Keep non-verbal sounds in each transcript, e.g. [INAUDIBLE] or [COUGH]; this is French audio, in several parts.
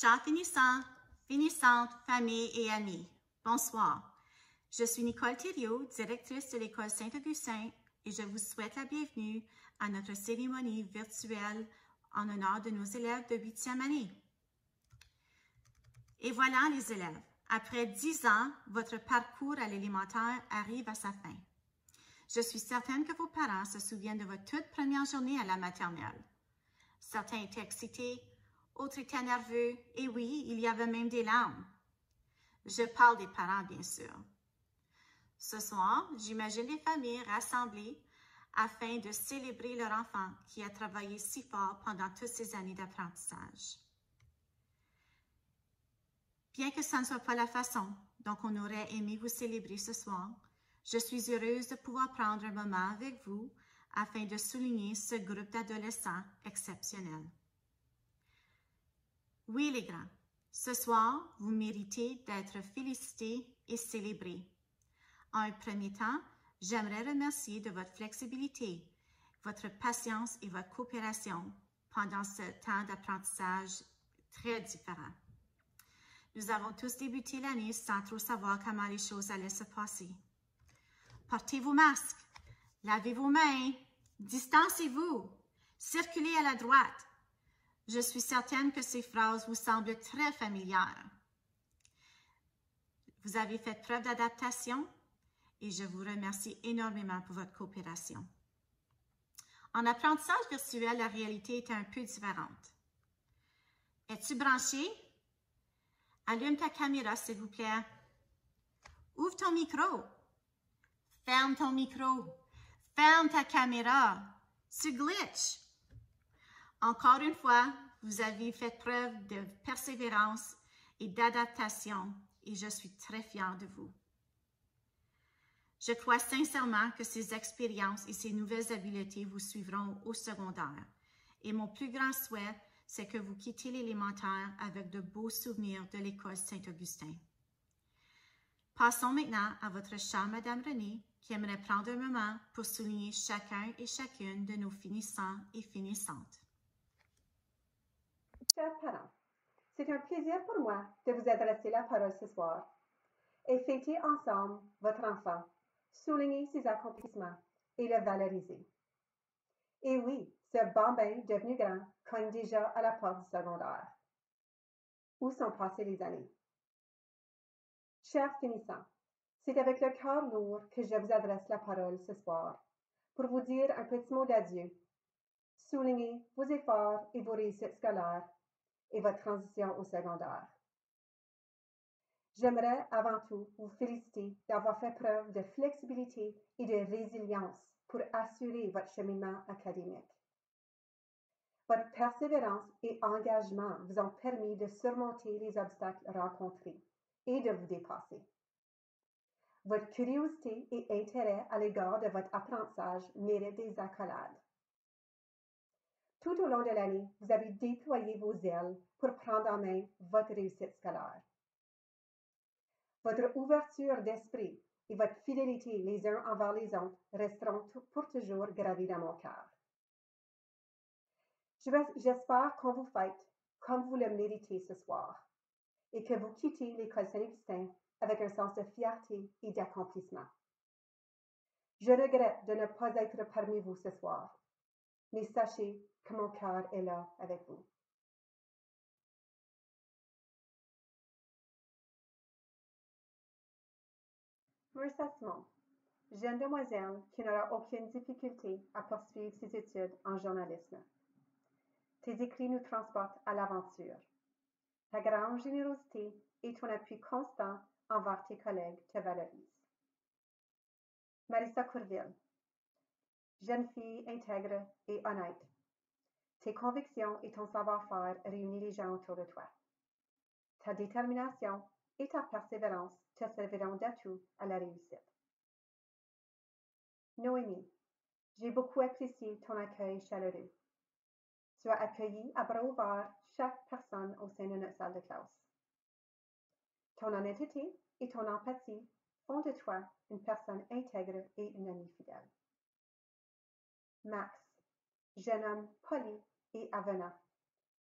Chers finissants, finissantes, familles et amis, bonsoir. Je suis Nicole Thériault, directrice de l'École Saint-Augustin et je vous souhaite la bienvenue à notre cérémonie virtuelle en honneur de nos élèves de huitième année. Et voilà les élèves. Après dix ans, votre parcours à l'élémentaire arrive à sa fin. Je suis certaine que vos parents se souviennent de votre toute première journée à la maternelle. Certains étaient excités, autres étaient nerveux, et oui, il y avait même des larmes. Je parle des parents, bien sûr. Ce soir, j'imagine les familles rassemblées afin de célébrer leur enfant qui a travaillé si fort pendant toutes ces années d'apprentissage. Bien que ce ne soit pas la façon dont on aurait aimé vous célébrer ce soir, je suis heureuse de pouvoir prendre un moment avec vous afin de souligner ce groupe d'adolescents exceptionnel. Oui, les grands, ce soir, vous méritez d'être félicités et célébrés. En un premier temps, j'aimerais remercier de votre flexibilité, votre patience et votre coopération pendant ce temps d'apprentissage très différent. Nous avons tous débuté l'année sans trop savoir comment les choses allaient se passer. Portez vos masques, lavez vos mains, distancez-vous, circulez à la droite. Je suis certaine que ces phrases vous semblent très familières. Vous avez fait preuve d'adaptation et je vous remercie énormément pour votre coopération. En apprentissage virtuel, la réalité est un peu différente. Es-tu branché? Allume ta caméra, s'il vous plaît. Ouvre ton micro. Ferme ton micro. Ferme ta caméra. Tu glitch. Encore une fois, vous avez fait preuve de persévérance et d'adaptation et je suis très fière de vous. Je crois sincèrement que ces expériences et ces nouvelles habiletés vous suivront au secondaire. Et mon plus grand souhait, c'est que vous quittez l'élémentaire avec de beaux souvenirs de l'école Saint-Augustin. Passons maintenant à votre chère Madame Renée, qui aimerait prendre un moment pour souligner chacun et chacune de nos finissants et finissantes. Chers parents, c'est un plaisir pour moi de vous adresser la parole ce soir et fêter ensemble votre enfant souligner ses accomplissements et le valoriser. Et oui, ce bambin devenu grand cogne déjà à la porte du secondaire. Où sont passées les années? Chers finissants, c'est avec le cœur lourd que je vous adresse la parole ce soir pour vous dire un petit mot d'adieu, souligner vos efforts et vos réussites scolaires et votre transition au secondaire. J'aimerais avant tout vous féliciter d'avoir fait preuve de flexibilité et de résilience pour assurer votre cheminement académique. Votre persévérance et engagement vous ont permis de surmonter les obstacles rencontrés et de vous dépasser. Votre curiosité et intérêt à l'égard de votre apprentissage méritent des accolades. Tout au long de l'année, vous avez déployé vos ailes pour prendre en main votre réussite scolaire. Votre ouverture d'esprit et votre fidélité les uns envers les autres resteront pour toujours gravées dans mon cœur. J'espère qu'on vous fête comme vous le méritez ce soir et que vous quittez l'école Saint-Augustin avec un sens de fierté et d'accomplissement. Je regrette de ne pas être parmi vous ce soir, mais sachez que mon cœur est là avec vous. Marissa jeune demoiselle qui n'aura aucune difficulté à poursuivre ses études en journalisme. Tes écrits nous transportent à l'aventure. Ta grande générosité et ton appui constant envers tes collègues te valorisent. Marissa Courville, jeune fille intègre et honnête. Tes convictions et ton savoir-faire réunissent les gens autour de toi. Ta détermination et ta persévérance te serviront d'atout à la réussite. Noémie, j'ai beaucoup apprécié ton accueil chaleureux. Tu as accueilli à bras ouverts chaque personne au sein de notre salle de classe. Ton honnêteté et ton empathie font de toi une personne intègre et une amie fidèle. Max, jeune homme poli et avenant,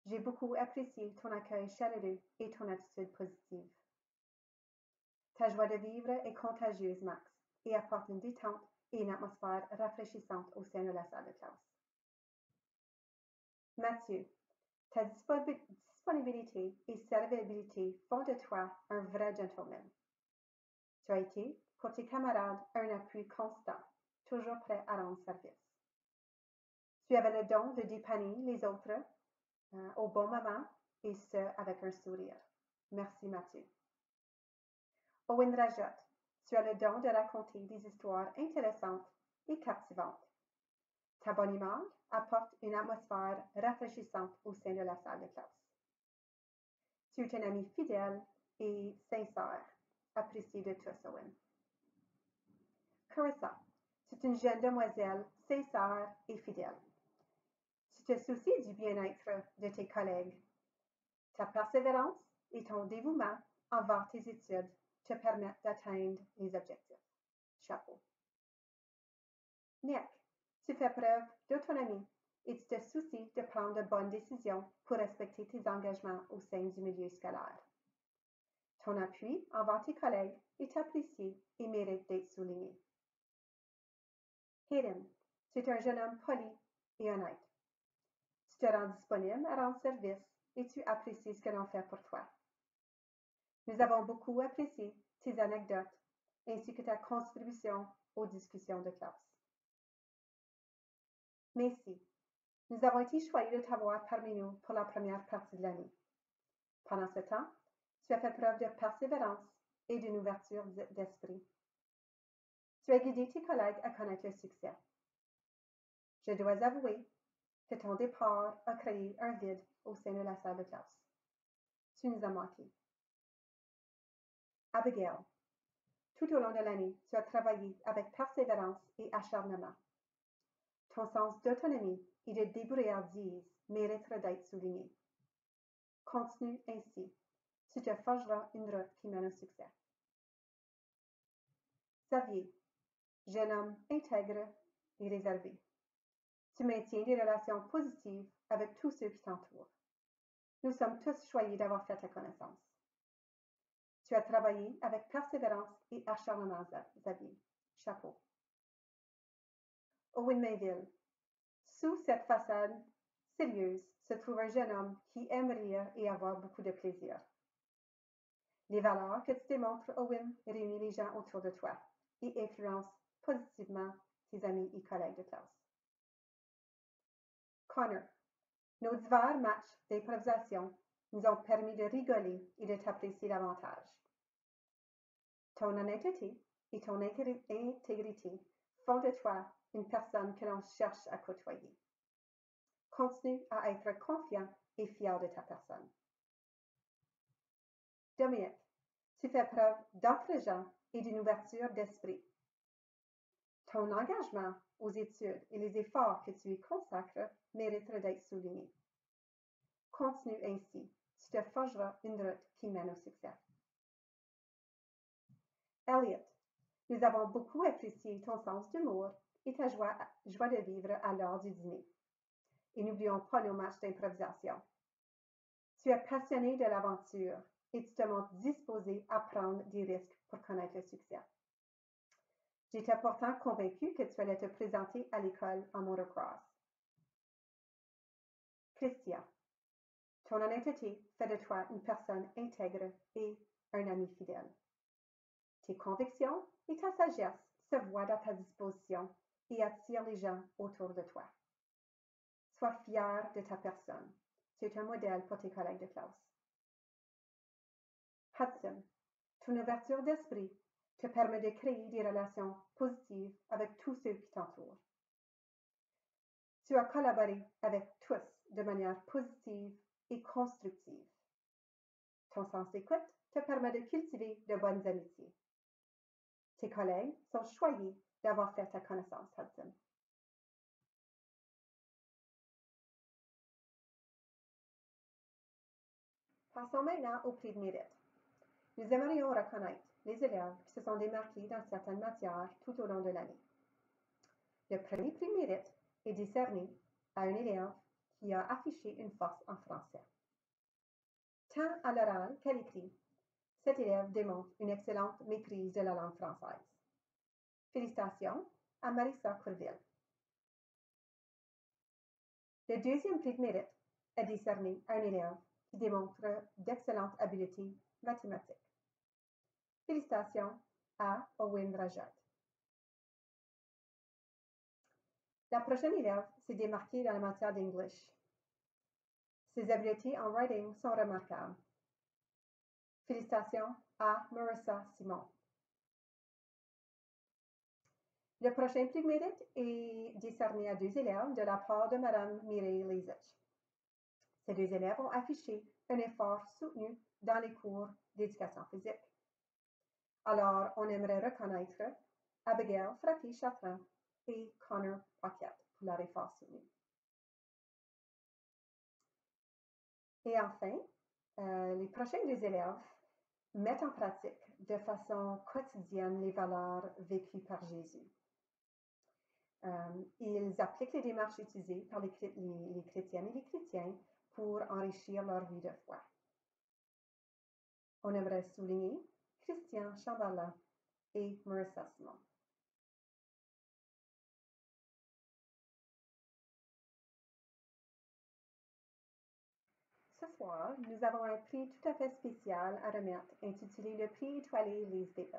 J'ai beaucoup apprécié ton accueil chaleureux et ton attitude positive. Ta joie de vivre est contagieuse, Max, et apporte une détente et une atmosphère rafraîchissante au sein de la salle de classe. Mathieu, ta disponibilité et serviabilité font de toi un vrai gentleman. Tu as été, pour tes camarades, un appui constant, toujours prêt à rendre service. Tu avais le don de dépanner les autres euh, au bon moment et ce avec un sourire. Merci Mathieu. Owen Rajat, tu as le don de raconter des histoires intéressantes et captivantes. Ta bonne humeur apporte une atmosphère rafraîchissante au sein de la salle de classe. Tu es un ami fidèle et sincère, apprécié de tous, Owen. Carissa, c'est une jeune demoiselle sincère et fidèle. Tu te soucies du bien-être de tes collègues. Ta persévérance et ton dévouement envers tes études te permettent d'atteindre les objectifs. Chapeau. Nick, tu fais preuve d'autonomie et tu te soucies de prendre de bonnes décisions pour respecter tes engagements au sein du milieu scolaire. Ton appui envers tes collègues est apprécié et mérite d'être souligné. Hayden, tu es un jeune homme poli et honnête. Tu te rends disponible à rendre service et tu apprécies ce que l'on fait pour toi. Nous avons beaucoup apprécié tes anecdotes ainsi que ta contribution aux discussions de classe. Merci. Nous avons été choyés de t'avoir parmi nous pour la première partie de l'année. Pendant ce temps, tu as fait preuve de persévérance et d'une ouverture d'esprit. Tu as guidé tes collègues à connaître le succès. Je dois avouer que ton départ a créé un vide au sein de la salle de classe. Tu nous as manqué. Abigail, tout au long de l'année, tu as travaillé avec persévérance et acharnement. Ton sens d'autonomie et de débrouillardise mérite d'être souligné. Continue ainsi. Tu te forgeras une route qui mène au succès. Xavier, jeune homme intègre et réservé. Tu maintiens des relations positives avec tous ceux qui t'entourent. Nous sommes tous choyés d'avoir fait ta connaissance. Tu as travaillé avec persévérance et acharnement, Xavier. Chapeau. Owen Mayville. Sous cette façade sérieuse se trouve un jeune homme qui aime rire et avoir beaucoup de plaisir. Les valeurs que tu démontres, Owen, réunissent les gens autour de toi et influencent positivement tes amis et collègues de classe. Connor, nos divers matchs d'improvisation nous ont permis de rigoler et de t'apprécier davantage. Ton honnêteté et ton intégrité font de toi une personne que l'on cherche à côtoyer. Continue à être confiant et fier de ta personne. Dominique, tu fais preuve d'intelligence et d'une ouverture d'esprit. Ton engagement aux études et les efforts que tu y consacres méritent d'être soulignés. Continue ainsi, tu te forgeras une route qui mène au succès. Elliot, nous avons beaucoup apprécié ton sens d'humour et ta joie, joie de vivre à l'heure du dîner. Et n'oublions pas nos matchs d'improvisation. Tu es passionné de l'aventure et tu te montres disposé à prendre des risques pour connaître le succès. J'étais pourtant convaincu que tu allais te présenter à l'école en motocross. Christia, ton honnêteté fait de toi une personne intègre et un ami fidèle. Tes convictions et ta sagesse se voient à ta disposition et attirent les gens autour de toi. Sois fier de ta personne. Tu es un modèle pour tes collègues de classe. Hudson, ton ouverture d'esprit te permet de créer des relations positives avec tous ceux qui t'entourent. Tu as collaboré avec tous de manière positive et constructive. Ton sens d'écoute te permet de cultiver de bonnes amitiés. Tes collègues sont choyés d'avoir fait ta connaissance, Hudson. Passons maintenant au prix de mérite. Nous aimerions reconnaître les élèves qui se sont démarqués dans certaines matières tout au long de l'année. Le premier prix mérite est décerné à un élève qui a affiché une force en français. Tant à l'oral qu'à l'écrit, cet élève démontre une excellente maîtrise de la langue française. Félicitations à Marissa Courville. Le deuxième prix de mérite est décerné à un élève qui démontre d'excellentes habiletés mathématiques. Félicitations à Owen Rajat. La prochaine élève s'est démarquée dans la matière d'English. Ses habiletés en writing sont remarquables. Félicitations à Marissa Simon. Le prochain prix mérite est décerné à deux élèves de la part de Mme Mireille Lezich. Ces deux élèves ont affiché un effort soutenu dans les cours d'éducation physique. Alors, on aimerait reconnaître Abigail Frappi-Chatrin et Connor Paquette pour leur effort soutenu. Et enfin, euh, les prochains deux élèves mettent en pratique de façon quotidienne les valeurs vécues par Jésus. Euh, ils appliquent les démarches utilisées par les, chrétiennes et les chrétiens pour enrichir leur vie de foi. On aimerait souligner Christian Chambala et Marissa Simon. Ce soir, nous avons un prix tout à fait spécial à remettre intitulé le prix étoilé Lise Davis.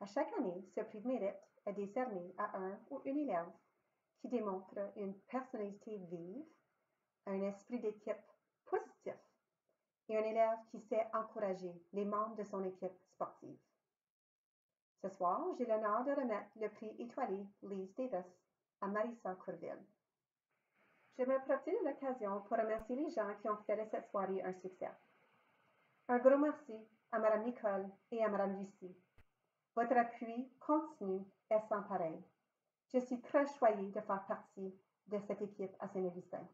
À chaque année, ce prix de mérite est décerné à un ou une élève qui démontre une personnalité vive, un esprit d'équipe positif et un élève qui sait encourager les membres de son équipe sportive. Ce soir, j'ai l'honneur de remettre le prix étoilé Lise Davis à Marissa Courville. J'aimerais profiter de l'occasion pour remercier les gens qui ont fait de cette soirée un succès. Un gros merci à Mme Nicole et à Mme Lucie. Votre appui continu est sans pareil. Je suis très choyée de faire partie de cette équipe à Saint-Augustin.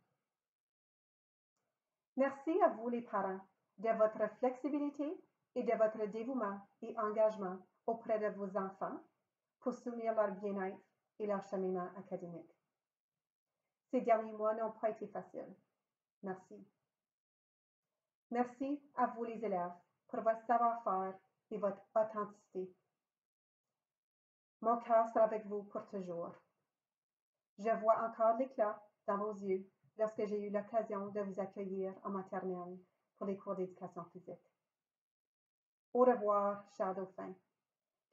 Merci à vous les parents de votre flexibilité et de votre dévouement et engagement auprès de vos enfants pour soutenir leur bien-être et leur cheminement académique. Ces derniers mois n'ont pas été faciles. Merci. Merci à vous les élèves pour votre savoir-faire et votre authenticité mon cœur sera avec vous pour toujours. Je vois encore l'éclat dans vos yeux lorsque j'ai eu l'occasion de vous accueillir en maternelle pour les cours d'éducation physique. Au revoir, cher dauphin.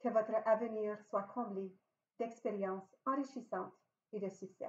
Que votre avenir soit comblé d'expériences enrichissantes et de succès.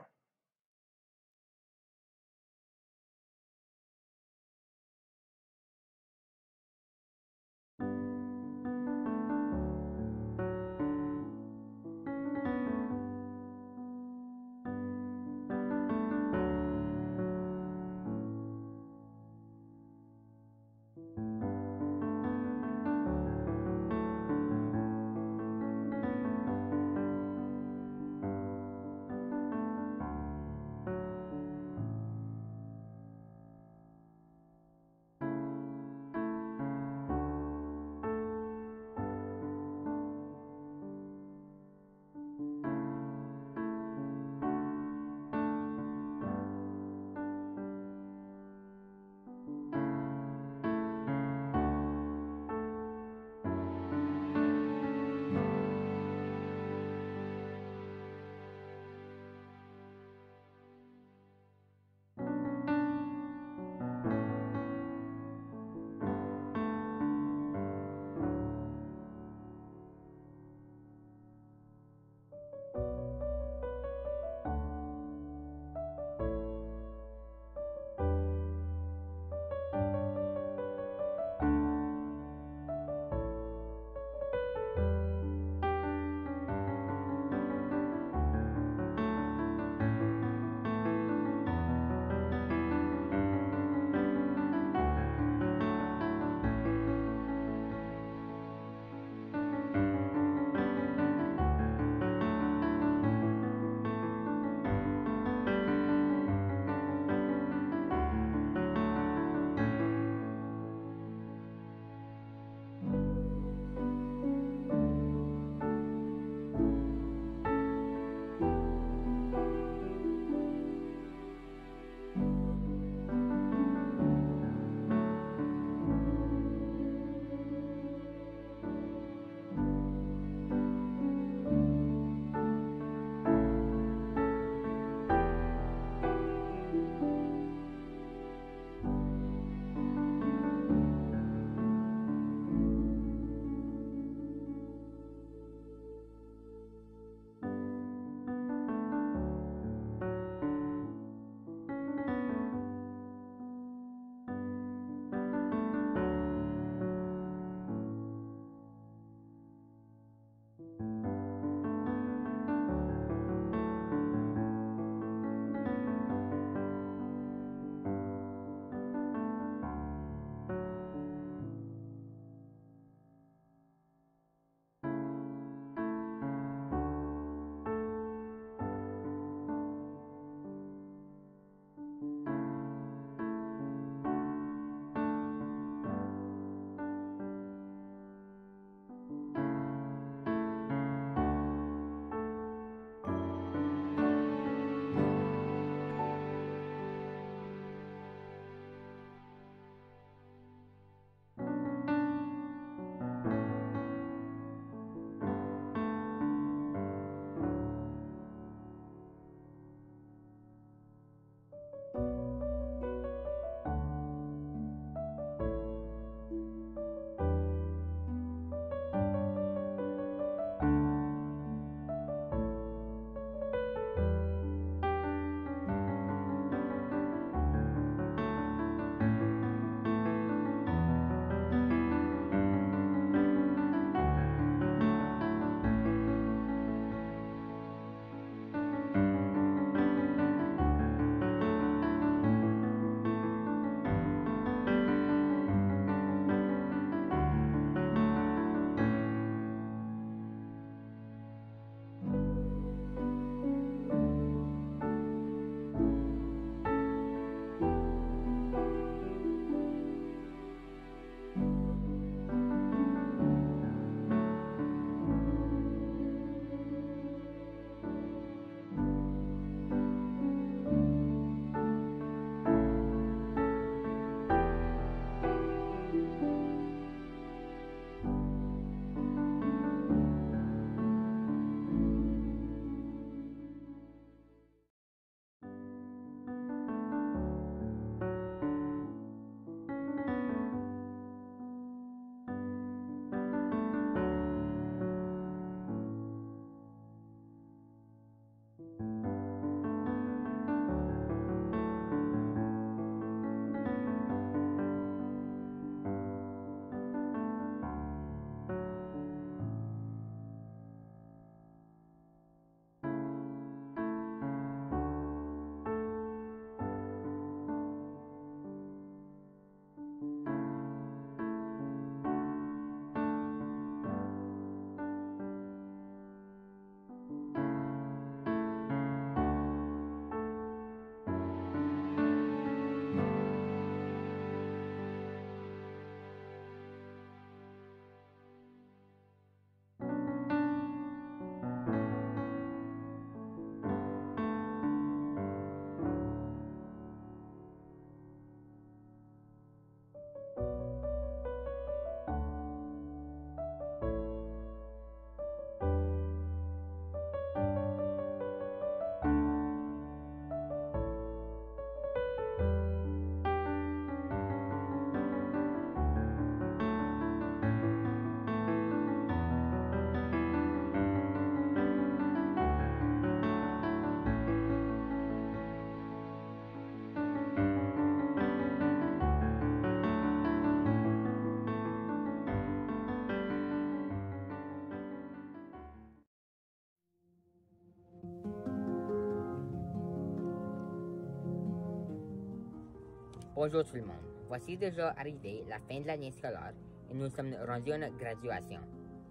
Bonjour tout le monde. Voici déjà arrivé la fin de l'année scolaire et nous sommes rendus à notre graduation.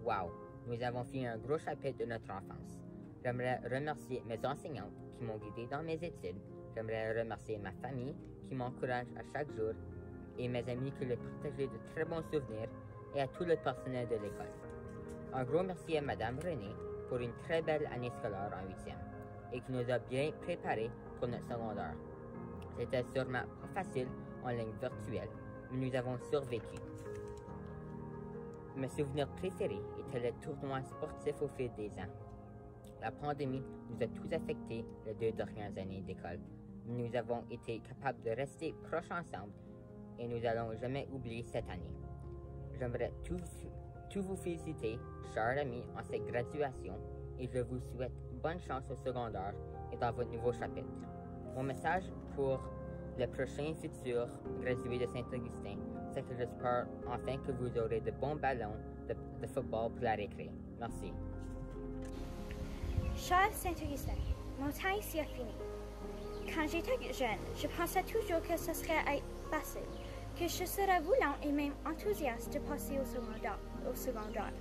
Wow! Nous avons fini un gros chapitre de notre enfance. J'aimerais remercier mes enseignants qui m'ont guidé dans mes études. J'aimerais remercier ma famille qui m'encourage à chaque jour et mes amis qui les protégé de très bons souvenirs et à tout le personnel de l'école. Un gros merci à Madame René pour une très belle année scolaire en huitième et qui nous a bien préparés pour notre secondaire. C'était sûrement pas facile en ligne virtuelle, mais nous avons survécu. Mes souvenirs préférés étaient les tournois sportifs au fil des ans. La pandémie nous a tous affectés les deux dernières années d'école, mais nous avons été capables de rester proches ensemble et nous n'allons jamais oublier cette année. J'aimerais tous, tous vous féliciter, chers amis, en cette graduation et je vous souhaite bonne chance au secondaire et dans votre nouveau chapitre. Mon message pour les prochains futurs gradués de Saint-Augustin, c'est que j'espère enfin que vous aurez de bons ballons de, football pour la récré. Merci. Cher Saint-Augustin, mon temps ici est fini. Quand j'étais jeune, je pensais toujours que ce serait facile, que je serais voulant et même enthousiaste de passer au secondaire. Au secondaire.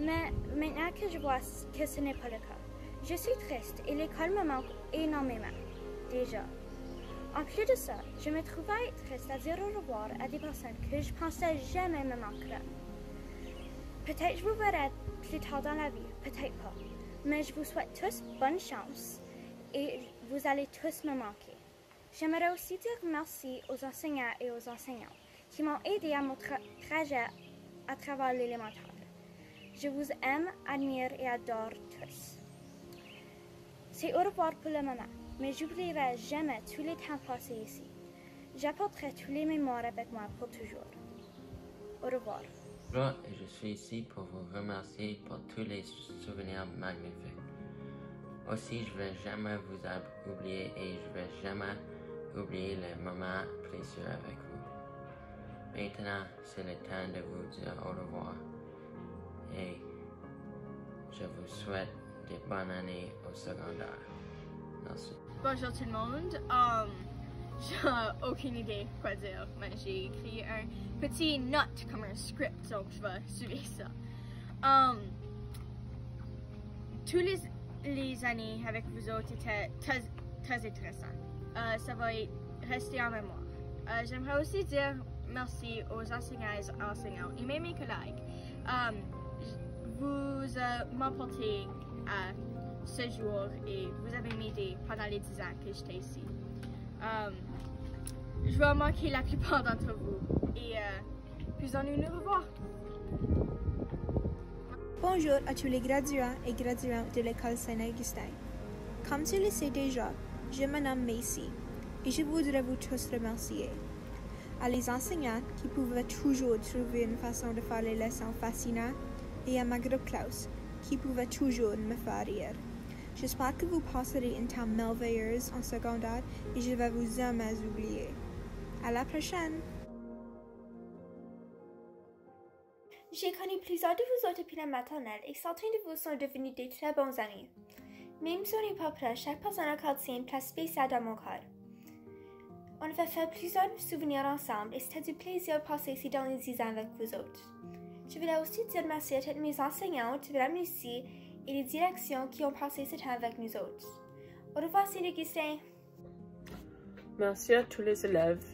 Mais maintenant que je vois que ce n'est pas le cas, je suis triste et l'école me manque énormément. Déjà. En plus de ça, je me trouvais triste à dire au revoir à des personnes que je pensais jamais me manqueraient. Peut-être je vous verrai plus tard dans la vie, peut-être pas. Mais je vous souhaite tous bonne chance et vous allez tous me manquer. J'aimerais aussi dire merci aux enseignants et aux enseignants qui m'ont aidé à mon tra trajet à travers l'élémentaire. Je vous aime, admire et adore tous. C'est au revoir pour le moment mais j'oublierai jamais tous les temps passés ici. J'apporterai tous les mémoires avec moi pour toujours. Au revoir. Bonjour, et je suis ici pour vous remercier pour tous les souvenirs magnifiques. Aussi, je ne vais jamais vous oublier et je ne vais jamais oublier les moments précieux avec vous. Maintenant, c'est le temps de vous dire au revoir et je vous souhaite de bonnes années au secondaire. Bonjour tout le monde. Um, [LAUGHS] j'ai aucune idée quoi dire, mais j'ai écrit un petit note comme un script, donc je vais [LAUGHS] suivre ça. Um, tous les, les années avec vous autres étaient très, très intéressants. Uh, ça va rester en mémoire. Uh, J'aimerais aussi dire merci aux enseignants et enseignants et même mes collègues. Um, vous uh, m'apportez à ce jour et vous avez m'aidé pendant les 10 ans que j'étais ici. Um, je vais manquer la plupart d'entre vous et euh, puis en nous revoir. Bonjour à tous les graduants et graduantes de l'école Saint-Augustin. Comme tu le sais déjà, je me nomme Macy et je voudrais vous tous remercier. À les enseignants qui pouvaient toujours trouver une façon de faire les leçons fascinantes et à ma groupe Klaus qui pouvait toujours me faire rire. J'espère que vous passerez une temps merveilleuse en secondaire et je vais vous jamais oublier. À la prochaine! J'ai connu plusieurs de vous autres depuis la maternelle et certains de vous sont devenus des très bons amis. Même si on n'est pas prêt, chaque personne accorde une place spéciale dans mon cœur. On va faire plusieurs souvenirs ensemble et c'était du plaisir de passer ici dans les 10 ans avec vous autres. Je voulais aussi dire merci à toutes mes enseignantes, Mme Lucie et les directions qui ont passé ce temps avec nous autres. Au revoir, Saint-Augustin. Merci à tous les élèves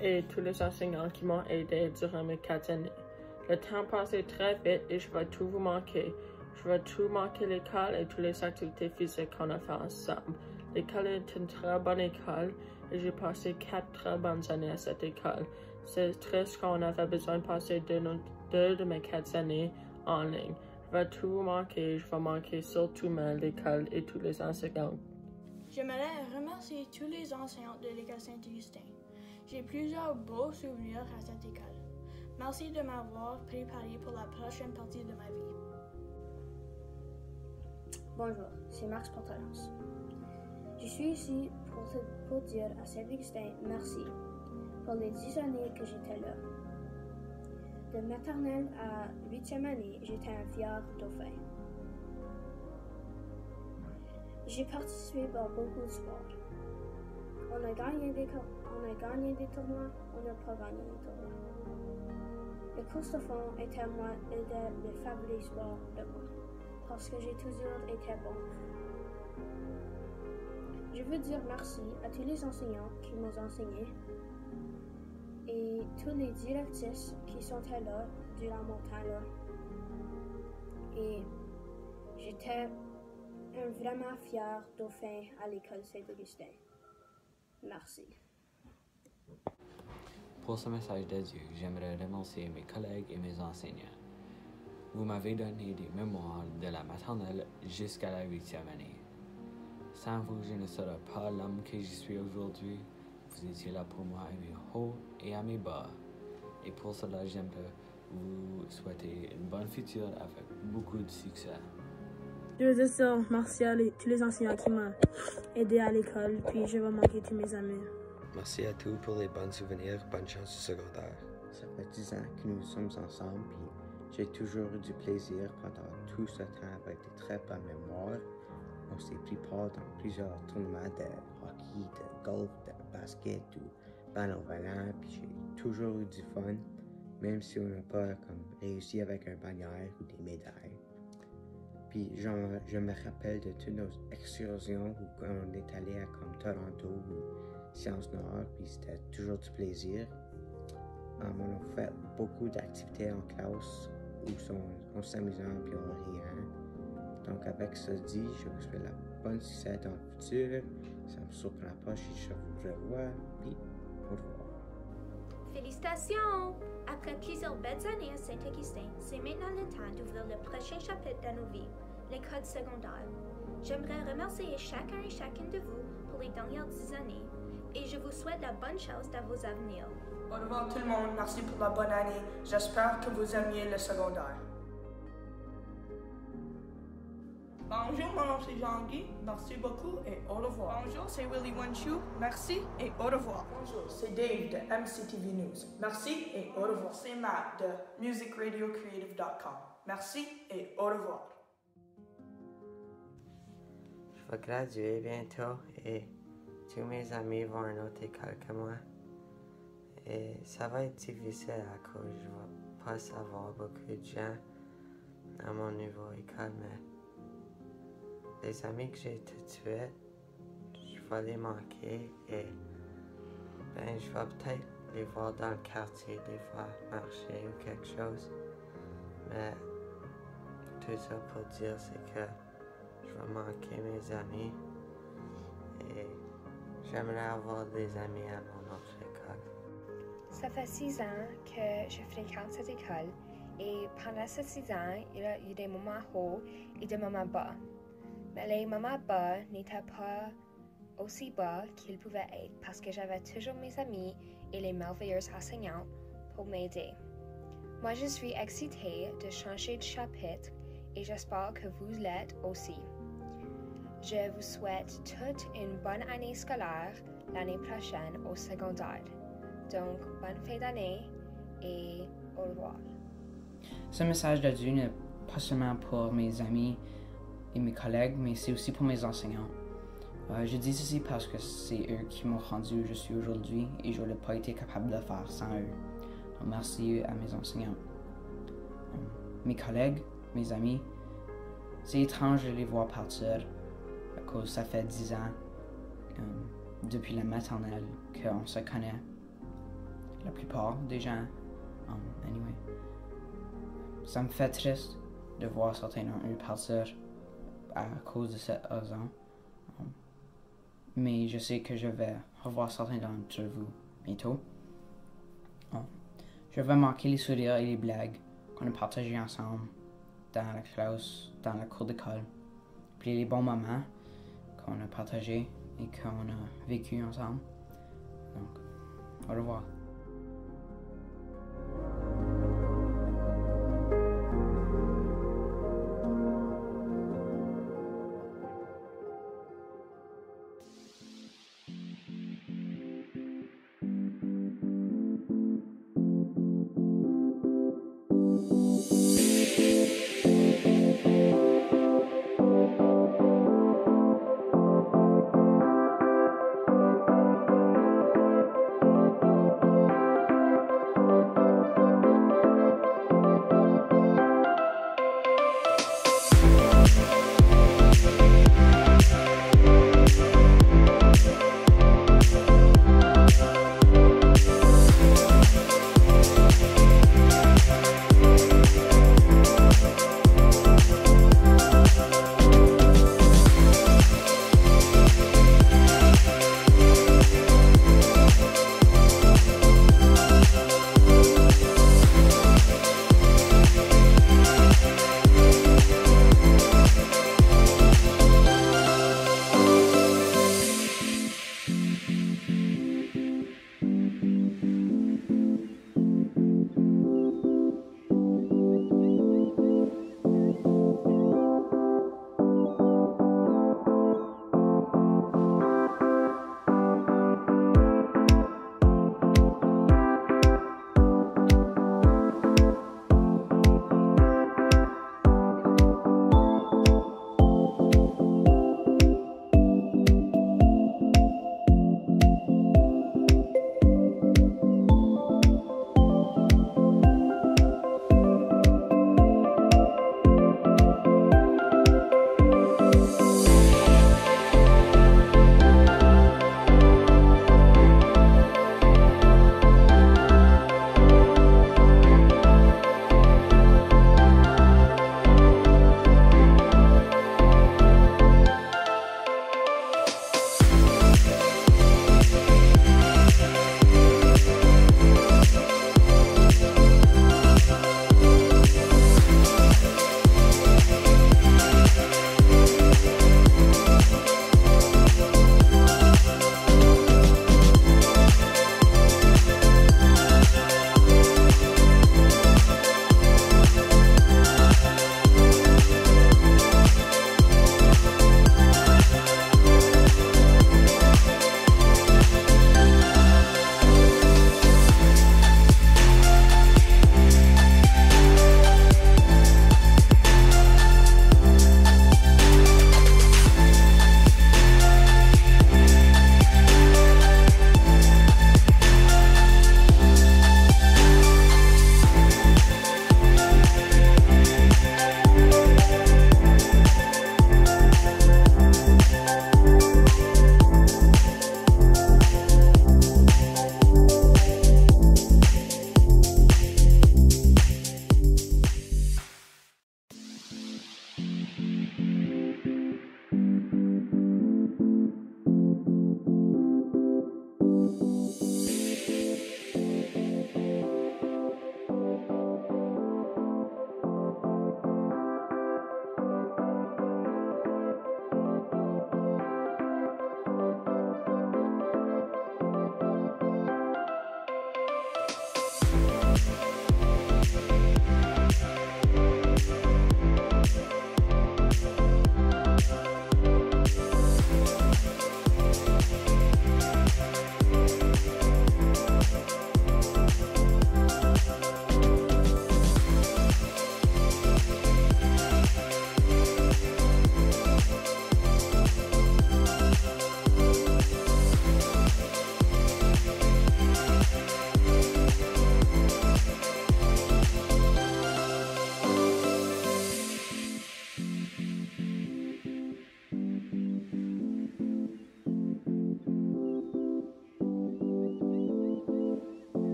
et tous les enseignants qui m'ont aidé durant mes quatre années. Le temps passait très vite et je vais tout vous manquer. Je vais tout manquer l'école et toutes les activités physiques qu'on a fait ensemble. L'école est une très bonne école et j'ai passé quatre très bonnes années à cette école. C'est triste qu'on avait besoin de passer deux de mes quatre années en ligne. Je vais tout manquer, je vais manquer surtout l'école et tous les enseignants. J'aimerais remercier tous les enseignants de l'école Saint-Augustin. J'ai plusieurs beaux souvenirs à cette école. Merci de m'avoir préparé pour la prochaine partie de ma vie. Bonjour, c'est Max Portalance. Je suis ici pour, te, pour dire à Saint-Augustin merci pour les dix années que j'étais là. De maternelle à huitième année, j'étais un fier dauphin. J'ai participé à beaucoup de sports. On a gagné des, on a gagné des tournois, on n'a pas gagné des tournois. Le course de fond était moi le favori sport de moi, parce que j'ai toujours été bon. Je veux dire merci à tous les enseignants qui m'ont enseigné et tous les directrices qui sont là durant mon temps là. Et j'étais un vraiment fier dauphin à l'école Saint-Augustin. Merci. Pour ce message d'adieu, j'aimerais remercier mes collègues et mes enseignants. Vous m'avez donné des mémoires de la maternelle jusqu'à la huitième année. Sans vous, je ne serais pas l'homme que je suis aujourd'hui. Vous étiez là pour moi à mes hauts et à mes bas. Et pour cela, j'aimerais vous souhaiter une bonne future avec beaucoup de succès. Je veux dire merci à les, tous les enseignants qui m'ont aidé à l'école, puis je vais manquer tous mes amis. Merci à tous pour les bons souvenirs, bonne chance au secondaire. Ça fait 10 ans que nous sommes ensemble, puis j'ai toujours eu du plaisir pendant tout ce temps avec des très bonnes mémoires. On s'est pris part dans plusieurs tournois de hockey, de golf, de basket ou ballon volant, puis j'ai toujours eu du fun, même si on n'a pas comme, réussi avec un bannière ou des médailles. Puis je me rappelle de toutes nos excursions où on est allé à comme Toronto ou Sciences Noires, puis c'était toujours du plaisir. Um, on a fait beaucoup d'activités en classe où on, on s'amusait puis on riait. Donc avec ce dit, je vous souhaite la bonne succès dans le futur. Ça ne me surprend pas si je vous revois, puis au revoir. Félicitations! Après plusieurs belles années à Saint-Augustin, c'est maintenant le temps d'ouvrir le prochain chapitre de nos vies, l'école secondaire. J'aimerais remercier chacun et chacune de vous pour les dernières dix années et je vous souhaite la bonne chance dans vos avenirs. Au revoir tout le monde, merci pour la bonne année. J'espère que vous aimiez le secondaire. Bonjour, mon nom c'est Jean-Guy, merci beaucoup et au revoir. Bonjour, c'est Willy Wenshu, merci et au revoir. Bonjour, c'est Dave de MCTV News, merci et au revoir. C'est Matt de musicradiocreative.com, merci et au revoir. Je vais graduer bientôt et tous mes amis vont une autre école que moi. Et ça va être difficile à cause je ne vais pas savoir beaucoup de gens à mon niveau école, mais les amis que j'ai tout je vais les manquer et ben, je vais peut-être les voir dans le quartier des fois marcher ou quelque chose. Mais tout ça pour dire c'est que je vais manquer mes amis et j'aimerais avoir des amis à mon autre école. Ça fait six ans que je fréquente cette école et pendant ces six ans, il y a eu des moments hauts et des moments bas. Mais les moments bas n'étaient pas aussi bas qu'ils pouvaient être parce que j'avais toujours mes amis et les merveilleux enseignants pour m'aider. Moi, je suis excitée de changer de chapitre et j'espère que vous l'êtes aussi. Je vous souhaite toute une bonne année scolaire l'année prochaine au secondaire. Donc, bonne fin d'année et au revoir. Ce message de Dieu n'est pas seulement pour mes amis et mes collègues, mais c'est aussi pour mes enseignants. Euh, je dis ceci parce que c'est eux qui m'ont rendu où je suis aujourd'hui et je n'aurais pas été capable de le faire sans eux. Donc, merci à mes enseignants. Euh, mes collègues, mes amis, c'est étrange de les voir partir à cause ça fait dix ans euh, depuis la maternelle qu'on se connaît. La plupart des gens, um, anyway. Ça me fait triste de voir certains d'entre eux partir à cause de cette raison. Mais je sais que je vais revoir certains d'entre vous bientôt. Je vais manquer les sourires et les blagues qu'on a partagés ensemble dans la classe, dans la cour d'école. Puis les bons moments qu'on a partagés et qu'on a vécu ensemble. Donc, au revoir.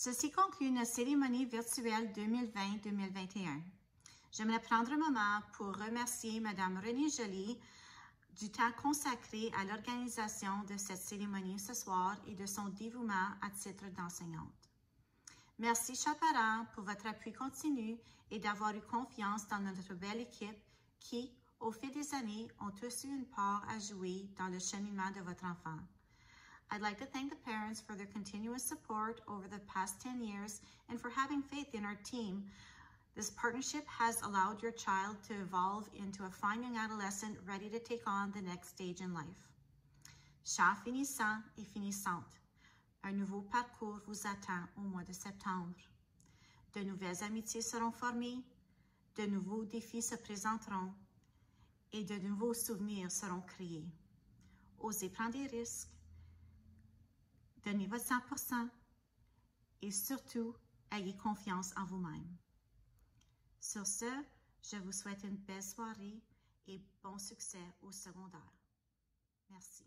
Ceci conclut notre cérémonie virtuelle 2020-2021. J'aimerais prendre un moment pour remercier Mme Renée Joly du temps consacré à l'organisation de cette cérémonie ce soir et de son dévouement à titre d'enseignante. Merci, chers parents, pour votre appui continu et d'avoir eu confiance dans notre belle équipe qui, au fil des années, ont tous eu une part à jouer dans le cheminement de votre enfant. I'd like to thank the parents for their continuous support over the past 10 years and for having faith in our team. This partnership has allowed your child to evolve into a fine young adolescent ready to take on the next stage in life. Chers finissants et finissantes, un nouveau parcours vous attend au mois de septembre. De nouvelles amitiés seront formées, de nouveaux défis se présenteront et de nouveaux souvenirs seront créés. Osez prendre des risques, donnez votre 100% et surtout, ayez confiance en vous-même. Sur ce, je vous souhaite une belle soirée et bon succès au secondaire. Merci.